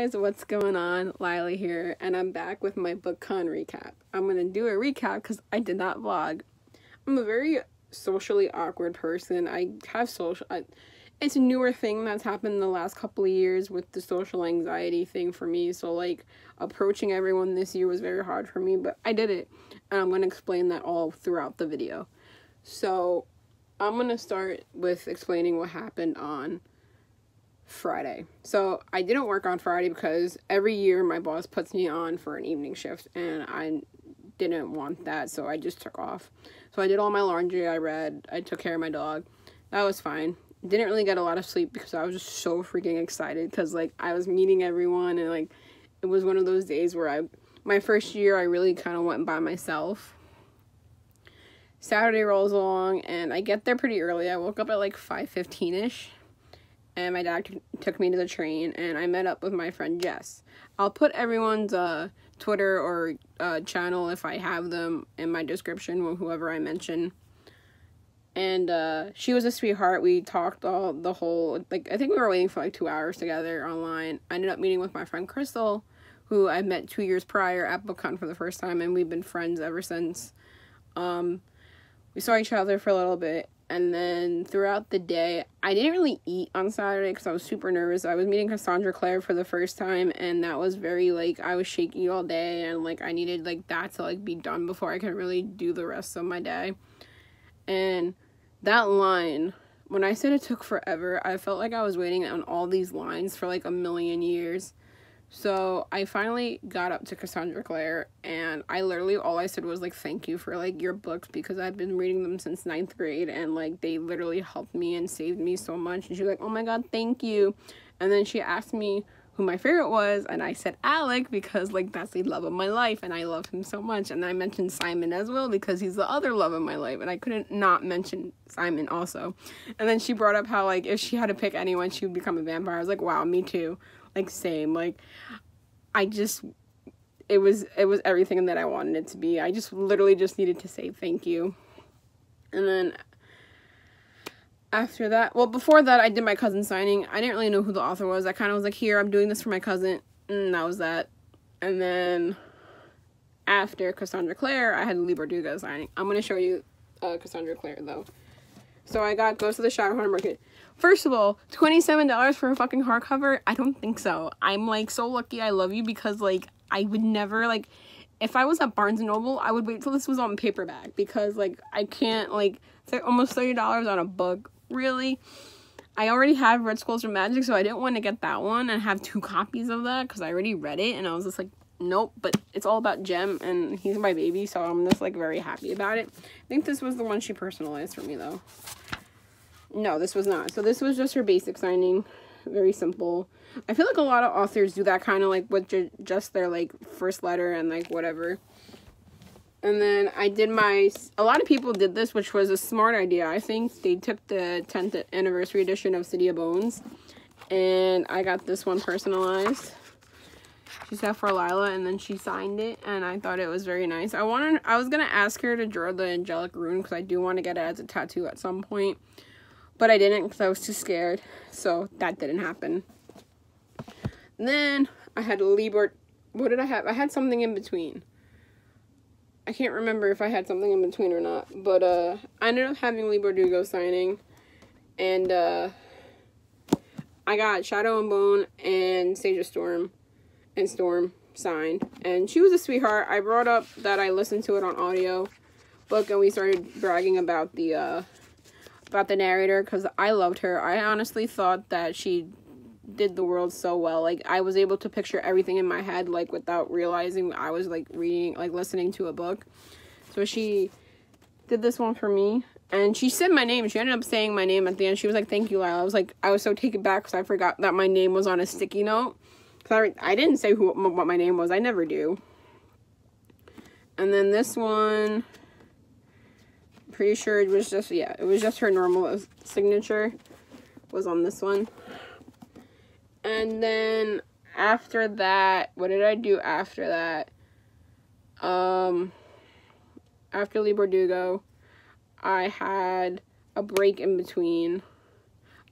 guys, what's going on? Lyla here, and I'm back with my BookCon recap. I'm gonna do a recap because I did not vlog. I'm a very socially awkward person. I have social. I, it's a newer thing that's happened in the last couple of years with the social anxiety thing for me. So like approaching everyone this year was very hard for me, but I did it, and I'm gonna explain that all throughout the video. So I'm gonna start with explaining what happened on Friday. So I didn't work on Friday because every year my boss puts me on for an evening shift and I didn't want that, so I just took off. So I did all my laundry, I read, I took care of my dog. That was fine. Didn't really get a lot of sleep because I was just so freaking excited because like I was meeting everyone and like it was one of those days where I my first year I really kind of went by myself. Saturday rolls along and I get there pretty early. I woke up at like 5:15ish and my dad took me to the train and I met up with my friend Jess. I'll put everyone's uh, Twitter or uh, channel if I have them in my description, whoever I mention. And uh, she was a sweetheart. We talked all the whole like I think we were waiting for like two hours together online. I ended up meeting with my friend Crystal, who I met two years prior at BookCon for the first time, and we've been friends ever since. Um, we saw each other for a little bit and then throughout the day i didn't really eat on saturday because i was super nervous. I was meeting cassandra clare for the first time and that was very like i was shaky all day and like i needed like that to like be done before i could really do the rest of my day. And that line when i said it took forever i felt like i was waiting on all these lines for like a million years so I finally got up to Cassandra Clare and I literally all I said was like thank you for like your books because I've been reading them since ninth grade and like they literally helped me and saved me so much. And she was like oh my god thank you. And then she asked me who my favorite was and I said Alec because like that's the love of my life and I love him so much. And I mentioned Simon as well because he's the other love of my life and I couldn't not mention Simon also. And then she brought up how like if she had to pick anyone she would become a vampire. I was like wow me too like same like i just it was it was everything that i wanted it to be. I just literally just needed to say thank you. And then after that well before that i did my cousin signing. I didn't really know who the author was. I kind of was like here i'm doing this for my cousin. And that was that. And then after cassandra clare i had Leigh Bardugo signing. I'm going to show you uh, cassandra clare though. So i got goes to the shadowhunter market First of all, $27 for a fucking hardcover? I don't think so. I'm like so lucky I love you because like I would never like if I was at Barnes and Noble, I would wait till this was on paperback because like I can't like like almost $30 on a book. Really? I already have Red Scrolls of Magic, so I didn't want to get that one and have two copies of that because I already read it and I was just like, nope. But it's all about Jem and he's my baby, so I'm just like very happy about it. I think this was the one she personalized for me though. No, this was not. So this was just her basic signing. Very simple. I feel like a lot of authors do that kind of like with ju just their like first letter and like whatever. And then I did my, a lot of people did this, which was a smart idea. I think they took the 10th anniversary edition of City of Bones. And I got this one personalized. She said for Lyla and then she signed it and I thought it was very nice. I wanted, I was going to ask her to draw the angelic rune because I do want to get it as a tattoo at some point. But I didn't because I was too scared. So that didn't happen. And then I had Liebert. What did I have? I had something in between. I can't remember if I had something in between or not. But uh, I ended up having Leigh Bardugo signing. And uh, I got Shadow and Bone and Sage of Storm and Storm signed. And she was a sweetheart. I brought up that I listened to it on audio book and we started bragging about the uh, about the narrator because I loved her. I honestly thought that she did the world so well. Like I was able to picture everything in my head like without realizing I was like reading like listening to a book. So she did this one for me and she said my name. She ended up saying my name at the end. She was like, "Thank you, Lyla." I was like, I was so taken back because I forgot that my name was on a sticky note. Cause I, I didn't say who what my name was. I never do. And then this one, pretty sure it was just, yeah, it was just her normal signature was on this one. And then after that, what did I do after that? Um, after Leigh Bardugo, I had a break in between.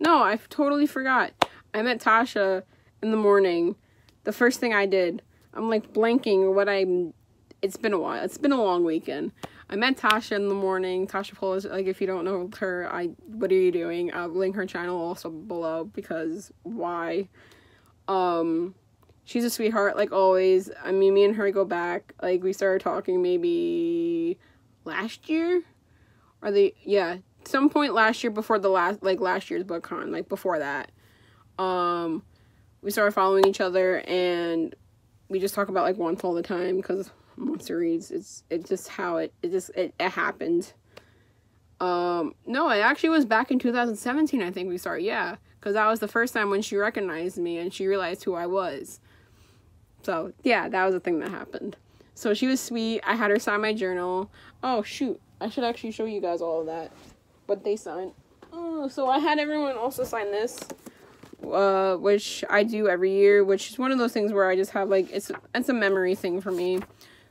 No, I totally forgot. I met Tasha in the morning the first thing I did, I'm like blanking what I'm. It's been a while. It's been a long weekend. I met Tasha in the morning. Tasha Polis, like if you don't know her, I what are you doing? I'll link her channel also below because why? Um she's a sweetheart like always. I mean me and her go back. Like we started talking maybe last year or the yeah, some point last year before the last like last year's BookCon, like before that. Um we started following each other and we just talk about like once all the time because monster reads it's it's just how it it just it, it happened. Um no it actually was back in 2017 i think we started yeah. Because that was the first time when she recognized me and she realized who i was. So yeah that was the thing that happened. So she was sweet. I had her sign my journal. Oh shoot. I should actually show you guys all of that. What they signed. Oh so i had everyone also sign this uh, which I do every year, which is one of those things where I just have like it's it's a memory thing for me.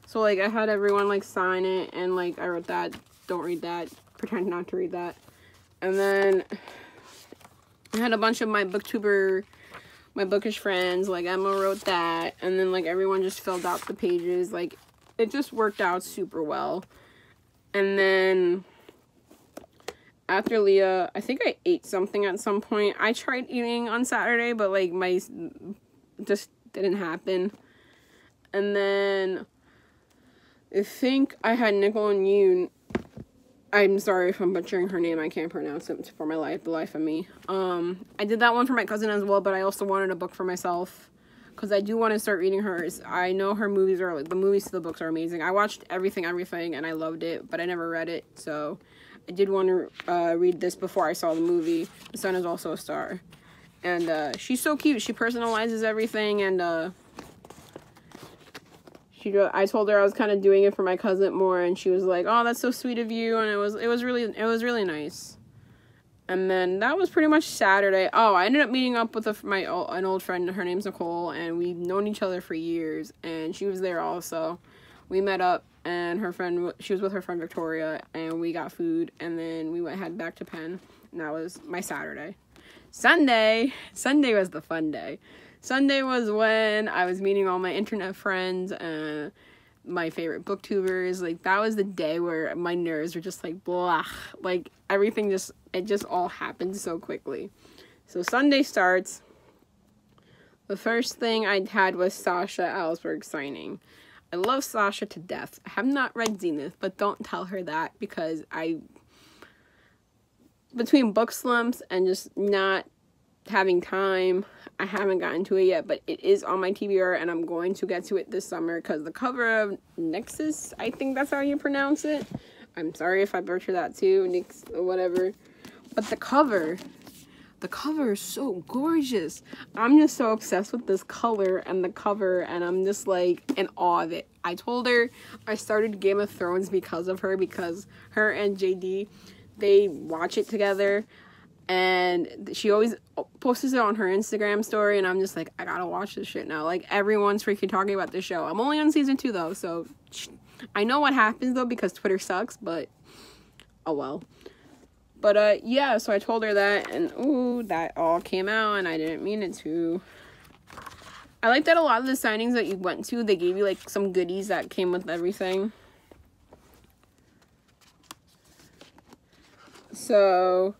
So like I had everyone like sign it and like I wrote that, don't read that, pretend not to read that. And then I had a bunch of my booktuber my bookish friends, like Emma wrote that, and then like everyone just filled out the pages. Like it just worked out super well. And then after Leah, I think I ate something at some point. I tried eating on Saturday, but like my just didn't happen. And then I think I had Nicola Yoon. I'm sorry if I'm butchering her name. I can't pronounce it for my life, the life of me. Um, I did that one for my cousin as well, but I also wanted a book for myself because I do want to start reading hers. I know her movies are like the movies to the books are amazing. I watched everything, everything, and I loved it, but I never read it. So I did want to uh, read this before I saw the movie. The Sun is also a star, and uh, she's so cute. She personalizes everything, and uh, she I told her I was kind of doing it for my cousin more and she was like, "Oh, that's so sweet of you." And it was it was really it was really nice. And then that was pretty much Saturday. Oh, I ended up meeting up with a, my an old friend. Her name's Nicole, and we've known each other for years. And she was there also. We met up, and her friend she was with her friend Victoria, and we got food, and then we went head back to Penn. And that was my Saturday. Sunday, Sunday was the fun day. Sunday was when I was meeting all my internet friends and my favorite booktubers. Like that was the day where my nerves were just like blah. Like everything just it just all happened so quickly. So Sunday starts. The first thing I had was Sasha Alsberg signing. I love Sasha to death. I have not read Zenith, but don't tell her that because I between book slumps and just not having time. I haven't gotten to it yet, but it is on my TBR and I'm going to get to it this summer because the cover of Nexus, I think that's how you pronounce it. I'm sorry if I butcher that too, Nix whatever. But the cover, the cover is so gorgeous. I'm just so obsessed with this color and the cover and I'm just like in awe of it. I told her I started Game of Thrones because of her because her and JD they watch it together and she always posts it on her Instagram story, and I'm just like, I gotta watch this shit now. Like everyone's freaking talking about this show. I'm only on season two though, so I know what happens though because Twitter sucks, but oh well. But uh, yeah, so I told her that, and ooh, that all came out, and I didn't mean it to. I like that a lot of the signings that you went to, they gave you like some goodies that came with everything. So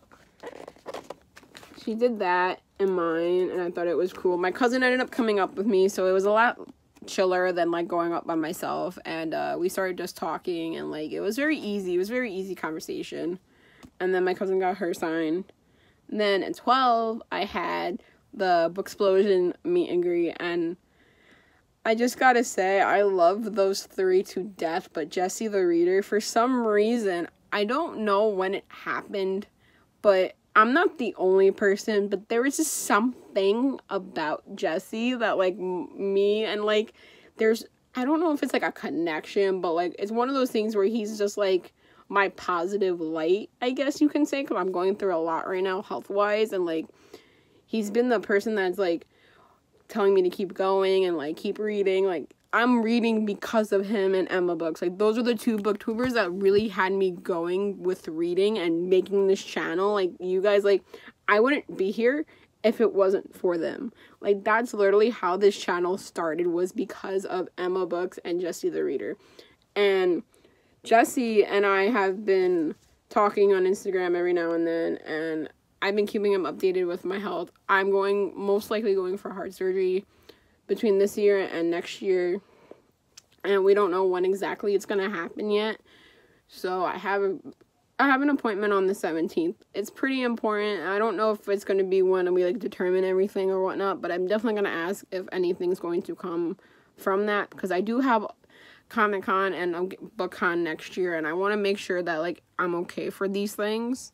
she did that in mine and I thought it was cool. My cousin ended up coming up with me, so it was a lot chiller than like going up by myself and uh, we started just talking and like it was very easy. It was very easy conversation. And then my cousin got her sign. And then at 12, I had the book explosion meet and greet and I just gotta say, I love those three to death, but Jesse the Reader, for some reason, I don't know when it happened, but I'm not the only person, but there was just something about Jesse that like me and like there's I don't know if it's like a connection, but like it's one of those things where he's just like my positive light, I guess you can say, because I'm going through a lot right now health wise, and like he's been the person that's like telling me to keep going and like keep reading. Like I'm reading because of him and Emma books. Like those are the two booktubers that really had me going with reading and making this channel. Like you guys like I wouldn't be here if it wasn't for them. Like that's literally how this channel started was because of Emma Books and Jesse the Reader. And Jesse and I have been talking on Instagram every now and then and I've been keeping him updated with my health. I'm going most likely going for heart surgery between this year and next year. And we don't know when exactly it's going to happen yet. So I have a I have an appointment on the 17th. It's pretty important. I don't know if it's going to be when we like determine everything or whatnot, but I'm definitely going to ask if anything's going to come from that because I do have Comic Con and BookCon next year, and I want to make sure that like I'm okay for these things.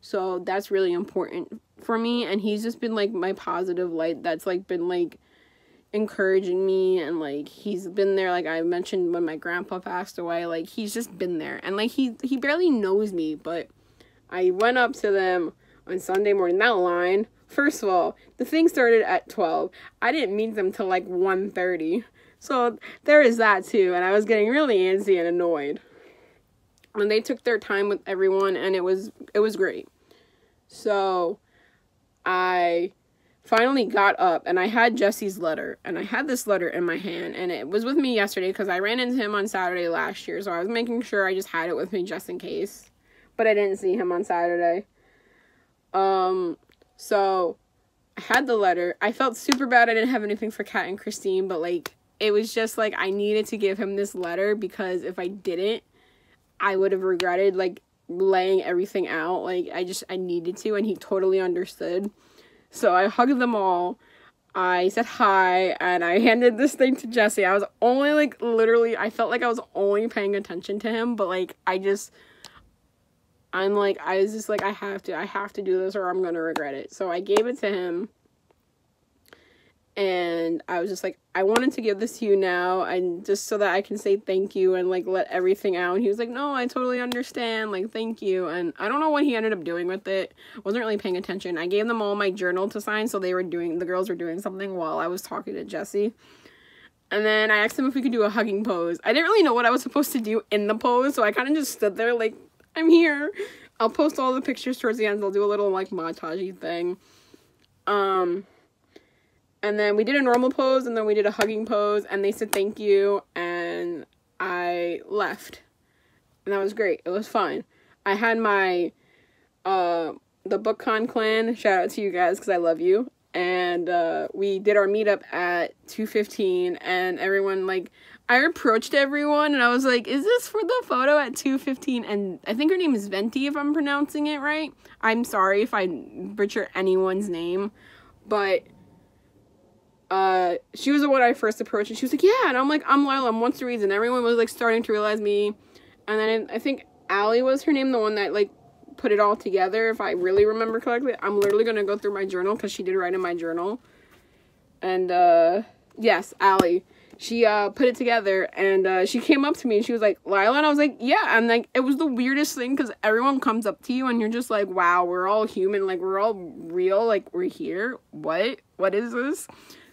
So that's really important for me, and he's just been like my positive light. That's like been like encouraging me and like he's been there. Like I mentioned when my grandpa passed away like he's just been there. And like he he barely knows me but I went up to them on Sunday morning. That line first of all the thing started at 12 I didn't meet them till like 1:30 so there is that too. And I was getting really antsy and annoyed. And they took their time with everyone and it was it was great. So I finally got up and I had Jesse's letter and I had this letter in my hand and it was with me yesterday because I ran into him on Saturday last year so I was making sure I just had it with me just in case but I didn't see him on Saturday. Um so I had the letter. I felt super bad I didn't have anything for Kat and Christine but like it was just like I needed to give him this letter because if I didn't I would have regretted like laying everything out. Like I just I needed to and he totally understood so I hugged them all. I said hi and I handed this thing to Jesse. I was only like literally I felt like I was only paying attention to him, but like I just I'm like I was just like I have to I have to do this or I'm to regret it. So I gave it to him and I was just like, I wanted to give this to you now, and just so that I can say thank you and like let everything out. And he was like, No, I totally understand. Like, thank you. And I don't know what he ended up doing with it. Wasn't really paying attention. I gave them all my journal to sign, so they were doing the girls were doing something while I was talking to Jesse. And then I asked them if we could do a hugging pose. I didn't really know what I was supposed to do in the pose, so I kind of just stood there like, I'm here. I'll post all the pictures towards the end. I'll do a little like montagey thing. Um and then we did a normal pose and then we did a hugging pose and they said thank you and I left. And that was great. It was fun. I had my uh the BookCon clan. Shout out to you guys cuz I love you. And uh we did our meetup at 2:15 and everyone like I approached everyone and I was like, "Is this for the photo at 2:15?" And I think her name is Venti if I'm pronouncing it right. I'm sorry if I butcher anyone's name, but uh, she was the one I first approached, and she was like, "Yeah," and I'm like, "I'm Lyla, I'm What's the Reason?" Everyone was like starting to realize me, and then I think Allie was her name, the one that like put it all together. If I really remember correctly, I'm literally gonna go through my journal because she did write in my journal, and uh, yes, Allie. She uh put it together and uh, she came up to me and she was like Lyla and I was like yeah and like it was the weirdest thing because everyone comes up to you and you're just like wow we're all human. Like we're all real. Like we're here. What? What is this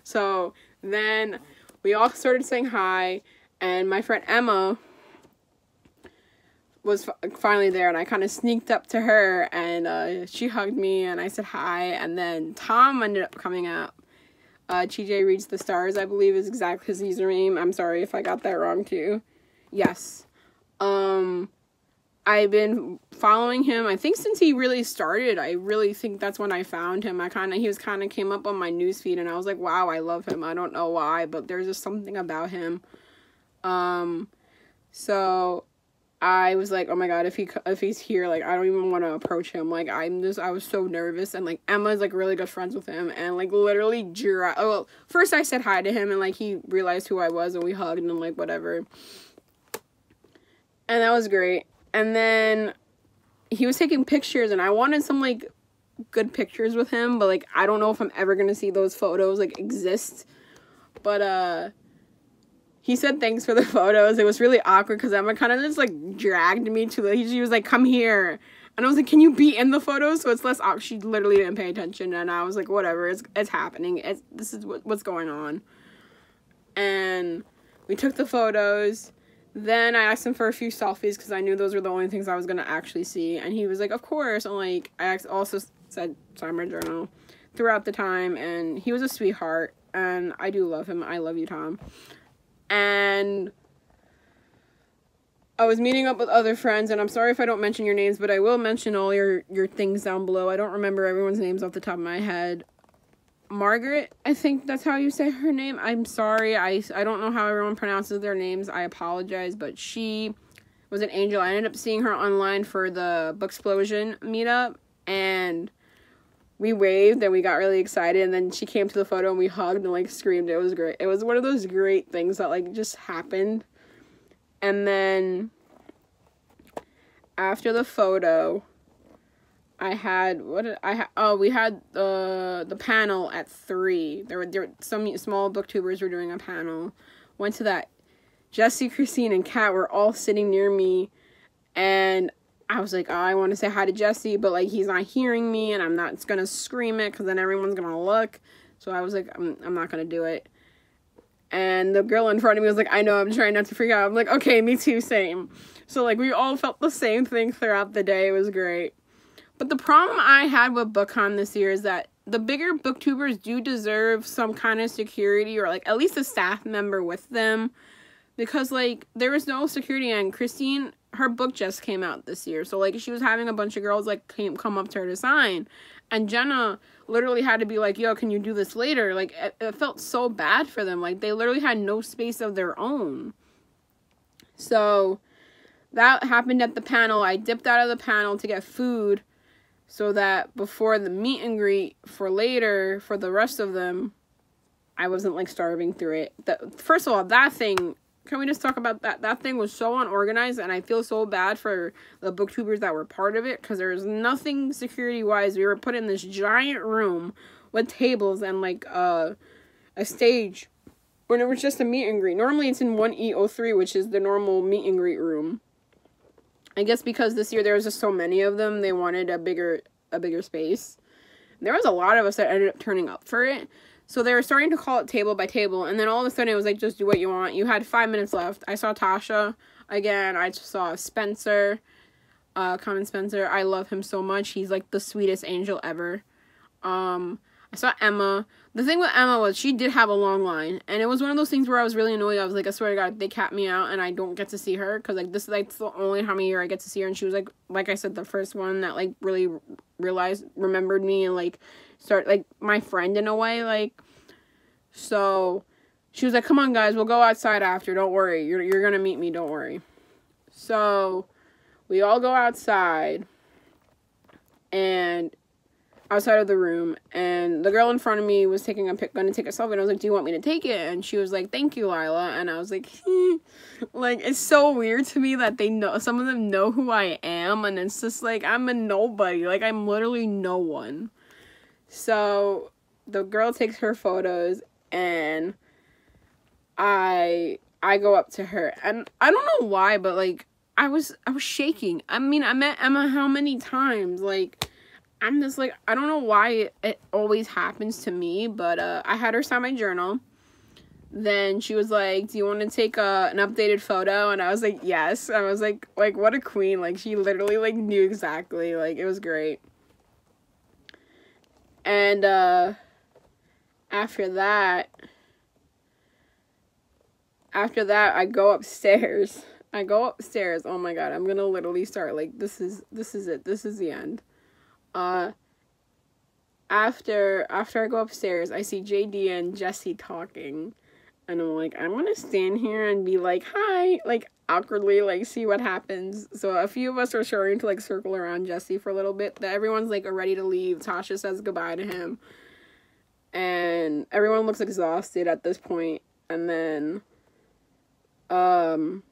so then we all started saying hi, and my friend Emma was finally there, and I kind of sneaked up to her, and uh, she hugged me, and I said hi, and then Tom ended up coming up. Uh, TJ reads the stars, I believe, is exactly his username. I'm sorry if I got that wrong too. Yes. Um, I've been following him. I think since he really started, I really think that's when I found him. I kind of he was kind of came up on my newsfeed, and I was like, wow, I love him. I don't know why, but there's just something about him. Um, so I was like, oh my god, if he if he's here, like I don't even want to approach him. Like I'm just I was so nervous, and like Emma's like really good friends with him, and like literally oh well, first I said hi to him, and like he realized who I was, and we hugged and like whatever, and that was great and then he was taking pictures and I wanted some like good pictures with him, but like I don't know if I'm ever gonna see those photos like exist. But uh he said thanks for the photos. It was really awkward because Emma kind of just like dragged me to the. She was like, "Come here," and I was like, "Can you be in the photos?" So it's less awkward. She literally didn't pay attention, and I was like, "Whatever, it's it's happening. It's this is what, what's going on." And we took the photos, then I asked him for a few selfies because I knew those were the only things I was gonna actually see, and he was like, "Of course." And like I also said, "Sorry, my journal." throughout the time, and he was a sweetheart, and I do love him. I love you, Tom. And I was meeting up with other friends, and I'm sorry if I don't mention your names, but I will mention all your your things down below. I don't remember everyone's names off the top of my head. Margaret, I think that's how you say her name. I'm sorry. I I don't know how everyone pronounces their names. I apologize, but she was an angel. I ended up seeing her online for the Book Explosion meetup, and we waved and we got really excited and then she came to the photo and we hugged and like screamed it was great it was one of those great things that like just happened and then after the photo i had what did i ha- oh we had the the panel at three there were, there were some small booktubers were doing a panel went to that jesse christine and kat were all sitting near me and I was like, oh, I want to say hi to Jesse, but like he's not hearing me, and I'm not gonna scream it because then everyone's gonna look. So I was like, I'm, I'm not gonna do it. And the girl in front of me was like, I know, I'm trying not to freak out. I'm like, okay, me too, same. So like we all felt the same thing throughout the day. It was great. But the problem I had with BookCon this year is that the bigger booktubers do deserve some kind of security or like at least a staff member with them because like there was no security and Christine her book just came out this year. So like she was having a bunch of girls like came come up to her to sign. And Jenna literally had to be like, "Yo, can you do this later?" Like it, it felt so bad for them. Like they literally had no space of their own. So that happened at the panel. I dipped out of the panel to get food so that before the meet and greet for later for the rest of them, I wasn't like starving through it. The, first of all, that thing can we just talk about that? That thing was so unorganized, and I feel so bad for the booktubers that were part of it because there was nothing security wise. We were put in this giant room with tables and like uh, a stage when it was just a meet and greet. Normally it's in 1E03, which is the normal meet and greet room. I guess because this year there was just so many of them, they wanted a bigger a bigger space. There was a lot of us that ended up turning up for it. So they were starting to call it table by table, and then all of a sudden it was like, just do what you want. You had five minutes left. I saw Tasha again. I saw Spencer, uh, Common Spencer. I love him so much. He's like the sweetest angel ever. Um, I saw Emma. The thing with Emma was she did have a long line, and it was one of those things where I was really annoyed. I was like, I swear to God, they capped me out, and I don't get to see her because like this is like the only time of year I get to see her, and she was like, like I said, the first one that like really realized remembered me and like start like my friend in a way like so she was like come on guys we'll go outside after don't worry you're you're to meet me don't worry so we all go outside and outside of the room and the girl in front of me was taking a pic gonna take a selfie and I was like, Do you want me to take it? And she was like, Thank you, Lyla and I was like like it's so weird to me that they know some of them know who I am and it's just like I'm a nobody. Like I'm literally no one. So the girl takes her photos and I I go up to her and I don't know why, but like I was I was shaking. I mean, I met Emma how many times? Like I'm just like I don't know why it always happens to me, but uh I had her sign my journal. Then she was like, "Do you want to take a an updated photo?" And I was like, "Yes." I was like, "Like what a queen!" Like she literally like knew exactly. Like it was great. And uh after that after that I go upstairs. I go upstairs. Oh my god, I'm going to literally start like this is this is it. This is the end. Uh after after I go upstairs, I see JD and Jesse talking. And I'm like, I'm gonna stand here and be like, hi, like awkwardly, like see what happens. So a few of us are starting to like circle around Jesse for a little bit. That everyone's like ready to leave. Tasha says goodbye to him. And everyone looks exhausted at this point. And then um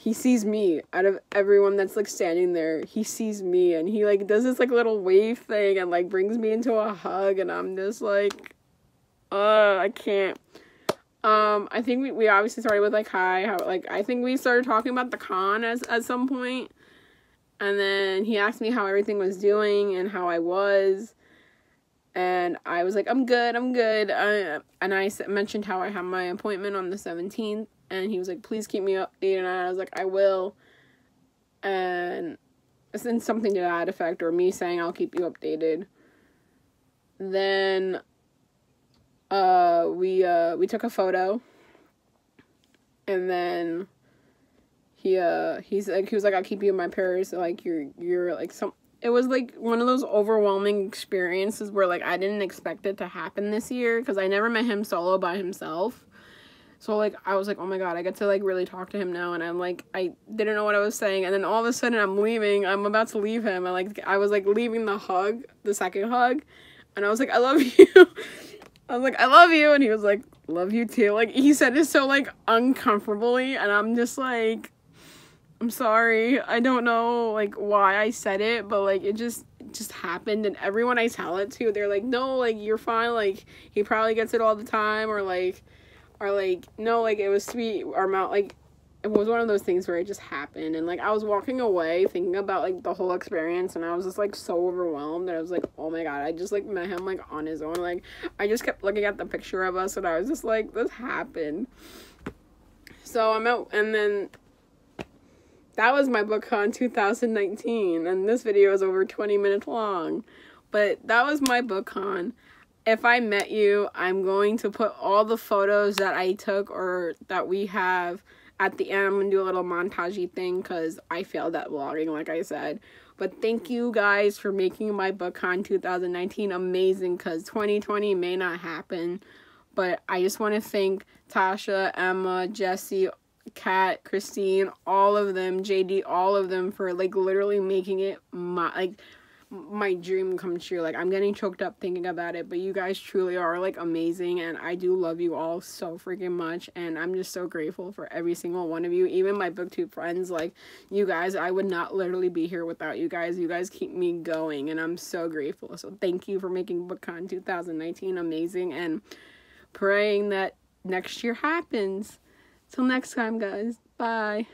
he sees me out of everyone that's like standing there. He sees me and he like does this like little wave thing and like brings me into a hug and i'm just like uh i can't. Um i think we, we obviously started with like hi how like i think we started talking about the con as at some point and then he asked me how everything was doing and how i was and i was like i'm good i'm good. Uh, and i mentioned how i have my appointment on the 17th and he was like, please keep me updated. And I was like, I will. And it's in something to that effect, or me saying I'll keep you updated. then uh we uh we took a photo and then he uh he's like he was like I'll keep you in my prayers like you're you're like some it was like one of those overwhelming experiences where like I didn't expect it to happen this year because I never met him solo by himself. So like I was like, oh my god, I get to like really talk to him now, and I'm like, I didn't know what I was saying, and then all of a sudden I'm leaving. I'm about to leave him, and like I was like leaving the hug, the second hug, and I was like, I love you. I was like, I love you, and he was like, love you too. Like he said it so like uncomfortably, and I'm just like, I'm sorry. I don't know like why I said it, but like it just just happened and everyone I tell it to, they're like, "No, like you're fine. Like he probably gets it all the time or like or like no, like it was sweet or mouth like it was one of those things where it just happened and like I was walking away thinking about like the whole experience and I was just like so overwhelmed and I was like, "Oh my god, I just like met him like on his own." Like I just kept looking at the picture of us and I was just like, "This happened." So I'm out and then that was my book BookCon 2019, and this video is over 20 minutes long. But that was my book BookCon. If I met you, I'm going to put all the photos that I took or that we have at the end. I'm going to do a little montagey thing because I failed at vlogging, like I said. But thank you guys for making my BookCon 2019 amazing because 2020 may not happen. But I just want to thank Tasha, Emma, Jesse, Kat, Christine, all of them, JD, all of them for like literally making it my like my dream come true. Like I'm getting choked up thinking about it, but you guys truly are like amazing and I do love you all so freaking much and I'm just so grateful for every single one of you. Even my booktube friends like you guys, I would not literally be here without you guys. You guys keep me going and I'm so grateful. So thank you for making BookCon 2019 amazing and praying that next year happens. Till next time, guys. Bye.